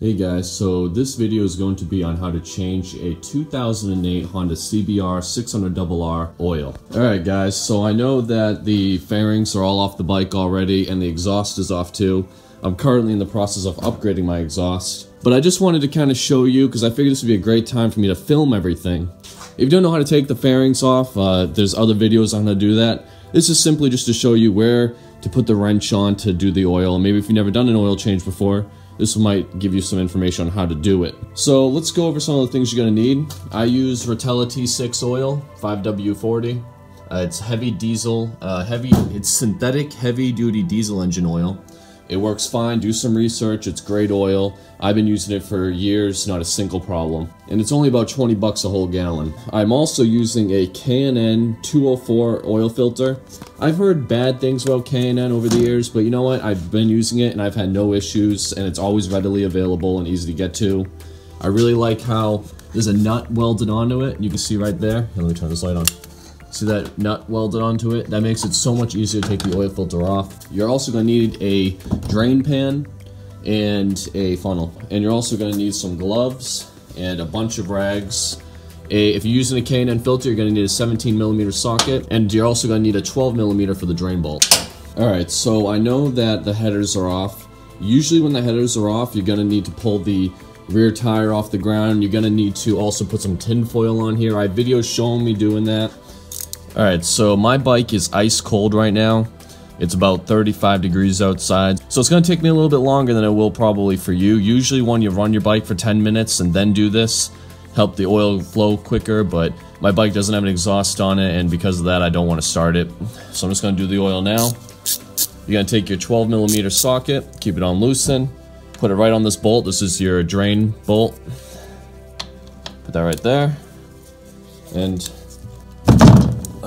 Hey guys, so this video is going to be on how to change a 2008 Honda CBR 600RR oil. Alright guys, so I know that the fairings are all off the bike already and the exhaust is off too. I'm currently in the process of upgrading my exhaust. But I just wanted to kind of show you because I figured this would be a great time for me to film everything. If you don't know how to take the fairings off, uh, there's other videos on how to do that. This is simply just to show you where to put the wrench on to do the oil. Maybe if you've never done an oil change before, this might give you some information on how to do it. So let's go over some of the things you're gonna need. I use Rotella T6 oil, 5W40. Uh, it's heavy diesel, uh, heavy, it's synthetic heavy duty diesel engine oil. It works fine, do some research, it's great oil. I've been using it for years, not a single problem. And it's only about 20 bucks a whole gallon. I'm also using a K&N 204 oil filter. I've heard bad things about K&N over the years, but you know what? I've been using it and I've had no issues and it's always readily available and easy to get to. I really like how there's a nut welded onto it. You can see right there. Here, let me turn this light on. See that nut welded onto it? That makes it so much easier to take the oil filter off. You're also going to need a drain pan and a funnel. And you're also going to need some gloves and a bunch of rags. A, if you're using a K&N filter, you're going to need a 17 millimeter socket, and you're also going to need a 12 millimeter for the drain bolt. Alright, so I know that the headers are off. Usually when the headers are off, you're going to need to pull the rear tire off the ground. You're going to need to also put some tin foil on here. I have videos showing me doing that. Alright, so my bike is ice cold right now. It's about 35 degrees outside. So it's going to take me a little bit longer than it will probably for you. Usually when you run your bike for 10 minutes and then do this, help the oil flow quicker, but my bike doesn't have an exhaust on it, and because of that, I don't want to start it. So I'm just going to do the oil now. You're going to take your 12 millimeter socket, keep it on loosen, put it right on this bolt. This is your drain bolt. Put that right there. And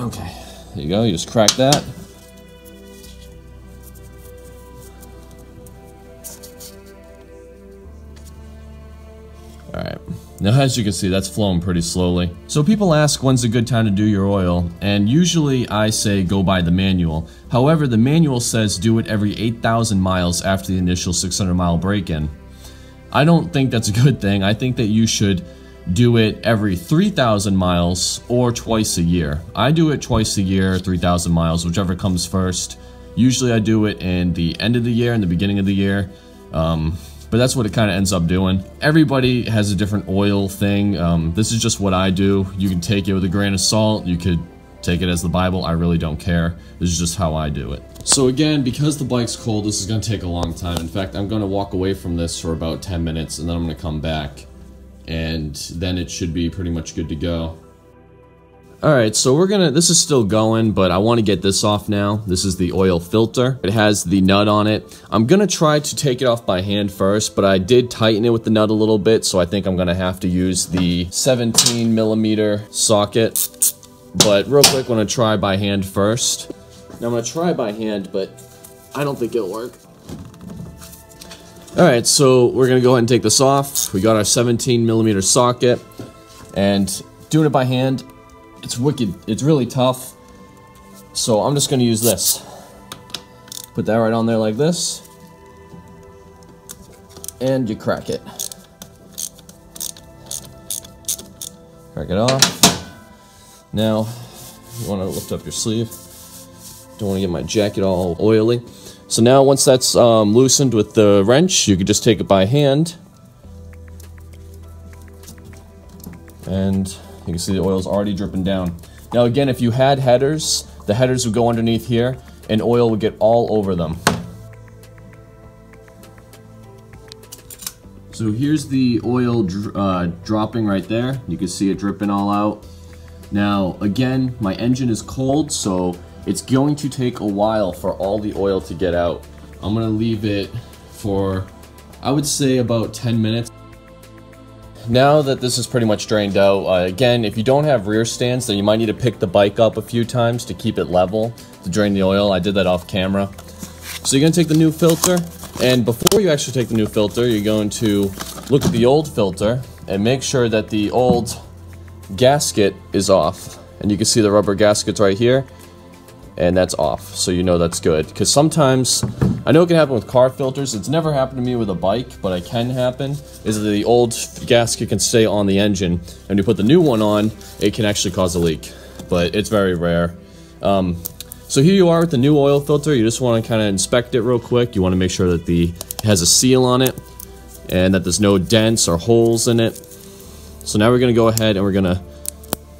Okay, there you go, you just crack that. Alright, now as you can see, that's flowing pretty slowly. So people ask when's a good time to do your oil, and usually I say go by the manual. However, the manual says do it every 8,000 miles after the initial 600 mile break-in. I don't think that's a good thing. I think that you should do it every 3,000 miles or twice a year. I do it twice a year, 3,000 miles, whichever comes first. Usually I do it in the end of the year and the beginning of the year. Um, but that's what it kind of ends up doing. Everybody has a different oil thing. Um, this is just what I do. You can take it with a grain of salt. You could take it as the Bible. I really don't care. This is just how I do it. So again, because the bike's cold, this is going to take a long time. In fact, I'm going to walk away from this for about 10 minutes and then I'm going to come back and then it should be pretty much good to go. Alright, so we're gonna, this is still going, but I want to get this off now. This is the oil filter. It has the nut on it. I'm gonna try to take it off by hand first, but I did tighten it with the nut a little bit, so I think I'm gonna have to use the 17 millimeter socket. But real quick, I'm gonna try by hand first. Now I'm gonna try by hand, but I don't think it'll work. Alright, so we're to go ahead and take this off. We got our 17 millimeter socket. And doing it by hand, it's wicked. It's really tough. So I'm just to use this. Put that right on there like this. And you crack it. Crack it off. Now, you want to lift up your sleeve. Don't want to get my jacket all oily. So now once that's um, loosened with the wrench, you can just take it by hand. And you can see the oil's already dripping down. Now again, if you had headers, the headers would go underneath here and oil would get all over them. So here's the oil uh, dropping right there. You can see it dripping all out. Now, again, my engine is cold, so it's going to take a while for all the oil to get out. I'm gonna leave it for, I would say about 10 minutes. Now that this is pretty much drained out, uh, again, if you don't have rear stands, then you might need to pick the bike up a few times to keep it level, to drain the oil. I did that off camera. So you're gonna take the new filter, and before you actually take the new filter, you're going to look at the old filter and make sure that the old gasket is off. And you can see the rubber gaskets right here and that's off so you know that's good because sometimes I know it can happen with car filters. It's never happened to me with a bike, but it can happen. Is that the old gasket can stay on the engine, and you put the new one on, it can actually cause a leak. But it's very rare. Um, so here you are with the new oil filter. You just want to kind of inspect it real quick. You want to make sure that the has a seal on it and that there's no dents or holes in it. So now we're going to go ahead and we're going to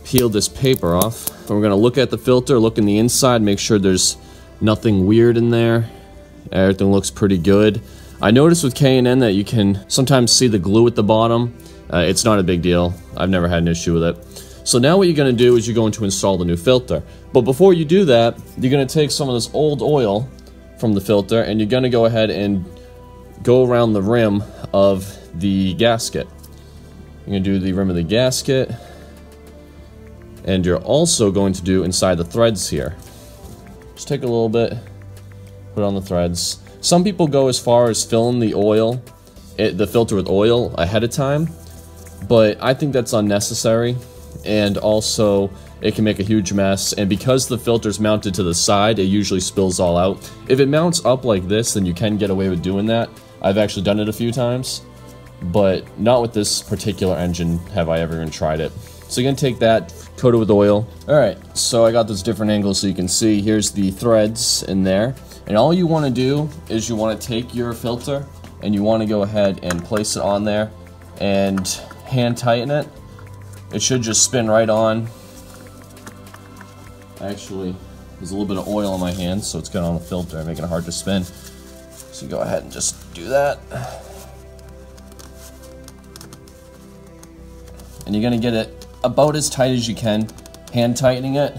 peel this paper off. And we're going to look at the filter, look in the inside, make sure there's nothing weird in there. Everything looks pretty good. I noticed with K&N that you can sometimes see the glue at the bottom. Uh, it's not a big deal. I've never had an issue with it. So now what you're going to do is you're going to install the new filter. But before you do that, you're going to take some of this old oil from the filter and you're going to go ahead and go around the rim of the gasket. You're to do the rim of the gasket and you're also going to do inside the threads here. Just take a little bit, put on the threads. Some people go as far as filling the oil, it, the filter with oil ahead of time, but I think that's unnecessary, and also it can make a huge mess, and because the filter's mounted to the side, it usually spills all out. If it mounts up like this, then you can get away with doing that. I've actually done it a few times, but not with this particular engine have I ever even tried it. So you're gonna take that, coat it with oil. All right, so I got those different angles so you can see. Here's the threads in there. And all you wanna do is you wanna take your filter and you wanna go ahead and place it on there and hand tighten it. It should just spin right on. Actually, there's a little bit of oil on my hands, so it's getting on the filter, making it hard to spin. So go ahead and just do that. And you're gonna get it about as tight as you can, hand tightening it.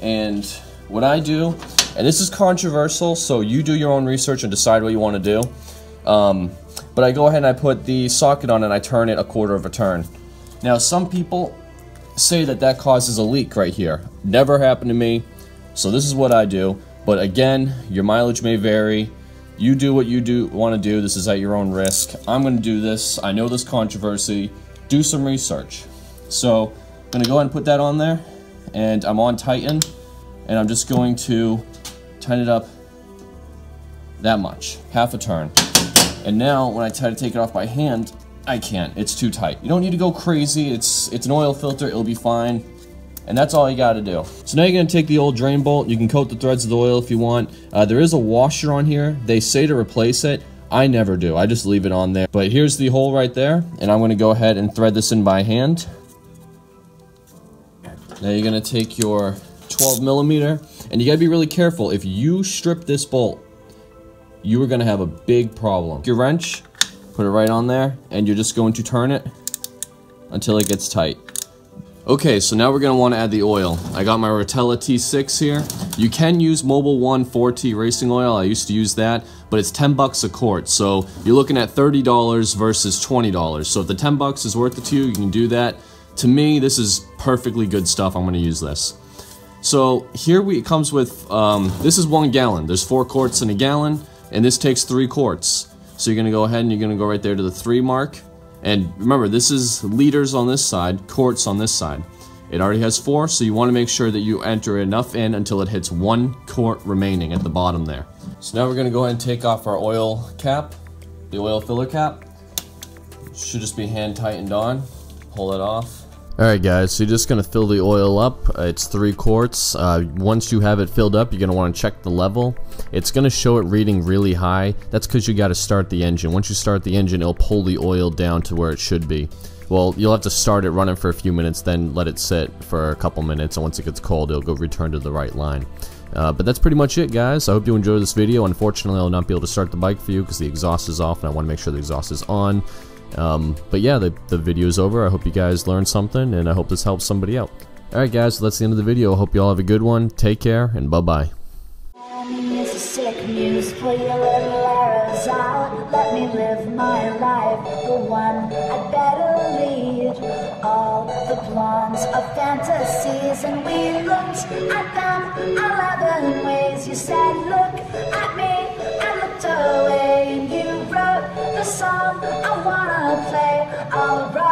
And what I do, and this is controversial, so you do your own research and decide what you want to do. Um, but I go ahead and I put the socket on and I turn it a quarter of a turn. Now, some people say that that causes a leak right here. Never happened to me, so this is what I do. But again, your mileage may vary. You do what you do want to do. This is at your own risk. I'm going to do this. I know this controversy. Do some research. So I'm to go ahead and put that on there. And I'm on Tighten. And I'm just going to tighten it up that much. Half a turn. And now when I try to take it off by hand, I can't. It's too tight. You don't need to go crazy. It's, it's an oil filter. It'll be fine. And that's all you got to do. So now you're to take the old drain bolt. You can coat the threads with oil if you want. Uh, there is a washer on here. They say to replace it. I never do. I just leave it on there. But here's the hole right there. And I'm to go ahead and thread this in by hand. Now you're to take your 12 millimeter. And you got to be really careful. If you strip this bolt, you are to have a big problem. Your wrench, put it right on there. And you're just going to turn it until it gets tight. Okay, so now we're want to add the oil. I got my Rotella T6 here. You can use Mobil 1 4T racing oil. I used to use that, but it's 10 bucks a quart. So you're looking at $30 versus $20. So if the 10 bucks is worth it to you, you can do that. To me, this is perfectly good stuff. I'm going to use this. So here we, it comes with, um, this is one gallon. There's four quarts in a gallon, and this takes three quarts. So you're going to go ahead and you're going to go right there to the three mark. And remember, this is liters on this side, quarts on this side. It already has four, so you want to make sure that you enter enough in until it hits one quart remaining at the bottom there. So now we're going to go ahead and take off our oil cap, the oil filler cap. Should just be hand tightened on. Pull it off. Alright guys, so you're just going to fill the oil up. Uh, it's three quarts. Uh, once you have it filled up, you're going to want to check the level. It's going to show it reading really high. That's because you got to start the engine. Once you start the engine, it'll pull the oil down to where it should be. Well, you'll have to start it running for a few minutes, then let it sit for a couple minutes, and once it gets cold, it'll go return to the right line. Uh, but that's pretty much it, guys. I hope you enjoyed this video. Unfortunately, I'll not be able to start the bike for you because the exhaust is off, and I want to make sure the exhaust is on. Um, but yeah, the, the video is over. I hope you guys learned something, and I hope this helps somebody out. Alright guys, so that's the end of the video. Hope you all have a good one. Take care, and bye-bye. of fantasies and we looked at them eleven ways. You said, look at me, I looked away and you wrote the song I wanna play alright.